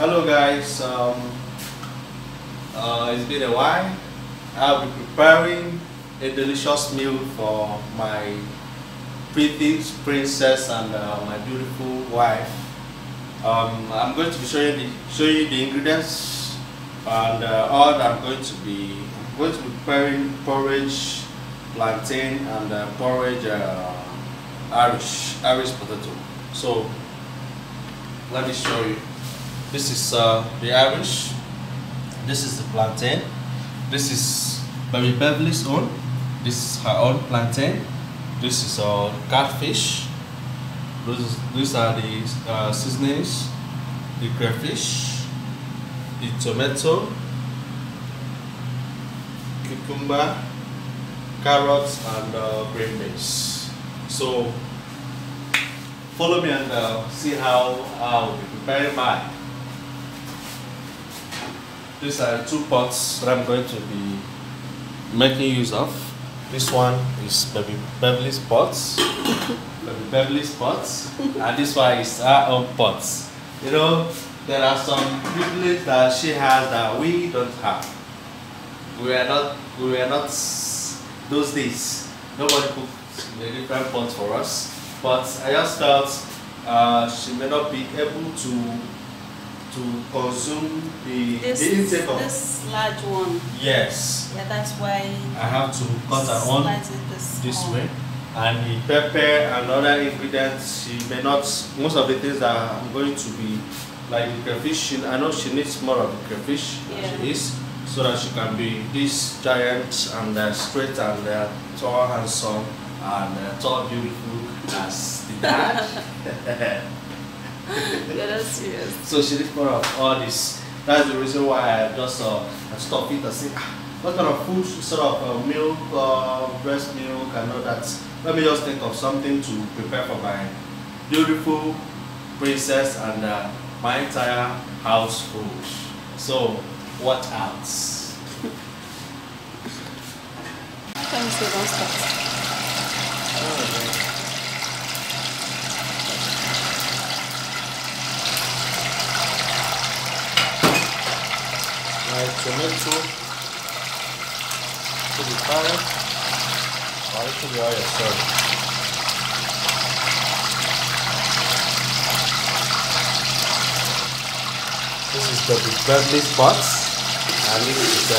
Hello guys, um, uh, it's been a while. I'll be preparing a delicious meal for my pretty princess and uh, my beautiful wife. Um, I'm going to be showing the showing you the ingredients and uh, all that I'm going to be I'm going to be preparing porridge, plantain and uh, porridge uh, Irish Irish potato. So let me show you. This is uh, the Irish. This is the plantain. This is Baby Beverly's own. This is her own plantain. This is our catfish. Those, these are the uh, seasonings, the crayfish, the tomato, cucumber, carrots, and uh, green beans. So follow me and uh, see how I'll be preparing mine. These are two pots that I'm going to be making use of. This one is Baby Beverly's pots. Baby Beverly's pots. and this one is our own pots. You know, there are some privileges that she has that we don't have. We are not, we are not those days. Nobody cooked a different pot for us. But I just felt uh, she may not be able to to consume the, This, the intake of this large one. yes Yeah, that's why. I have to cut her on it this, this way and the pepper and other ingredients she may not most of the things that I'm going to be like the crayfish she, I know she needs more of the crayfish than Yeah. she is so that she can be this giant and uh, straight and uh, tall handsome and uh, tall beautiful as the dad Yeah, that's serious. So she needs more of all this. That's the reason why I just uh, I stop it and say, ah, what kind of food, sort of uh, milk, uh, breast milk, and all that. Let me just think of something to prepare for my beautiful princess and uh, my entire household. So, what else? Let me see, don't stop. My tomato to the fire, or to the. This is the is uh,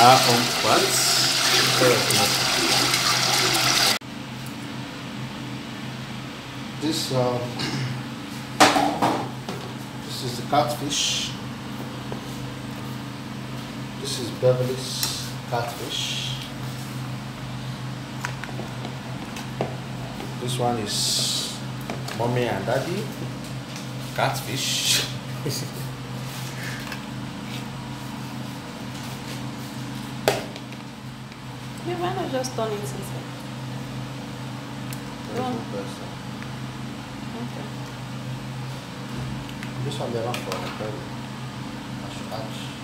our own spots. This uh, this is the catfish. This is Beverly's catfish. This one is mommy and daddy catfish. Yeah, why not just turn it inside? Okay. This one they run for a very ash ash.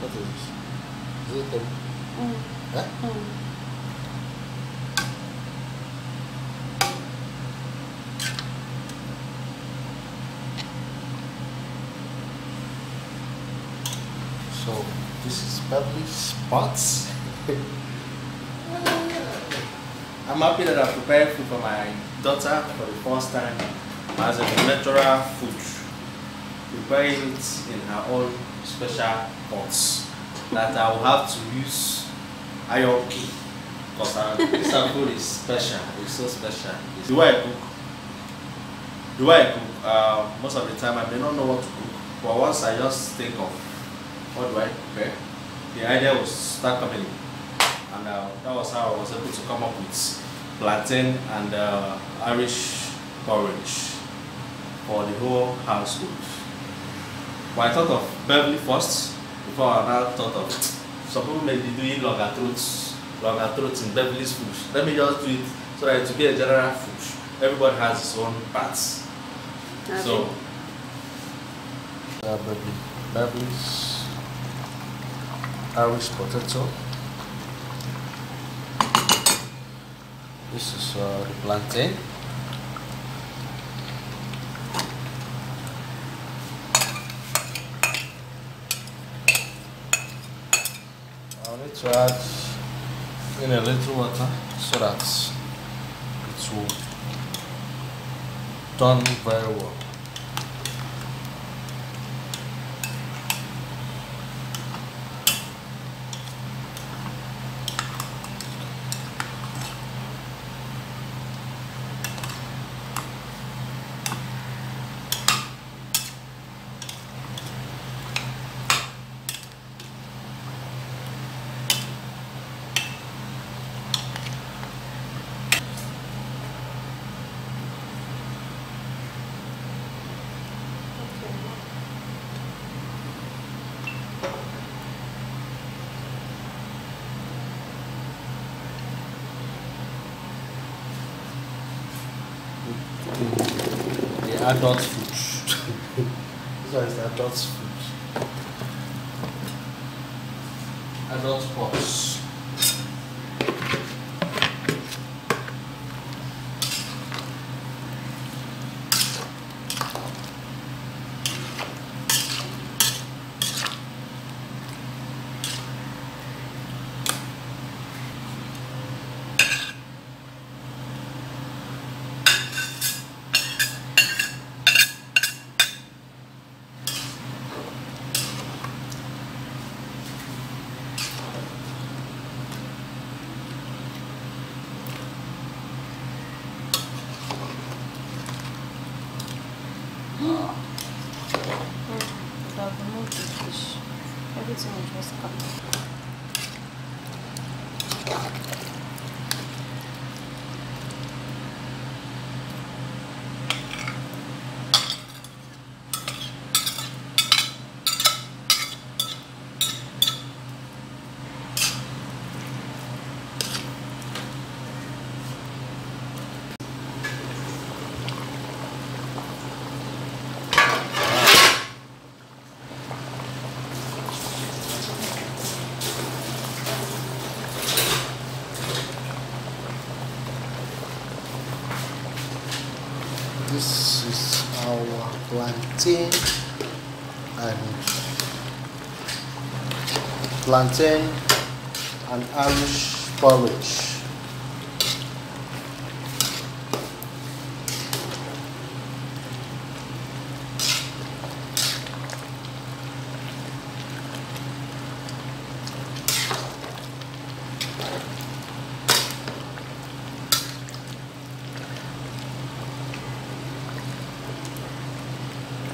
What is this? Is it the Mm. huh? Mm. So this is Beverly Spots. I'm happy that I prepared food for my daughter for the first time as a natural food. Preparing it in her own special pots that I will have to use iron key because this food is special. It's so special. The way I cook, the way I cook, uh, most of the time I may not know what to cook, but once I just think of what do I prepare? The idea was start coming in. And uh, that was how I was able to come up with plantain and uh, Irish porridge for the whole household. But I thought of Beverly first before I now thought of some people may be doing longer throats, longer throats in Beverly's food. Let me just do it so that it will be a general food. Everybody has his own parts. So, uh, Beverly, Beverly's Irish potato. This is uh, the plantain. I need to add in a little water so that it will done very well. The, adult food. this one is the adult food. Adult pots. Mm. I've removed the fish. Everything will just come. This is our plantain and plantain and Irish porridge.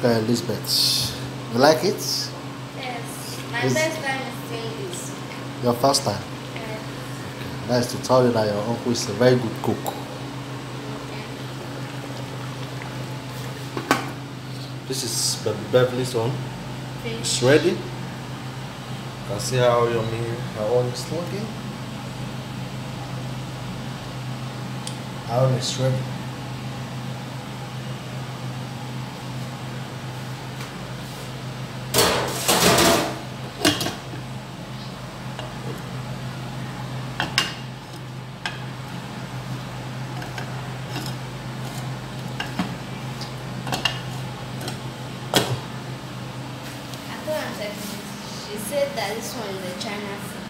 Okay, Elizabeth, you like it? Yes. My Is- first time is saying this. Your first time. Yes. Nice to tell you that your uncle is a very good cook. Okay. This is Baby Beverly's one. Fish. It's ready. You can see how yummy her own is looking. Our own is ready. I told her this. She said that this one is a China food.